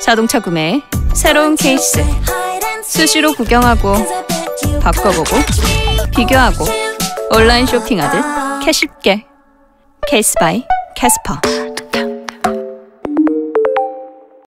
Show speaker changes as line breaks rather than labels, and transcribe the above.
자동차 구매 새로운 케이스 수시로 구경하고 바꿔보고 비교하고 온라인 쇼핑하듯 캐쉽게. case by 캐스퍼.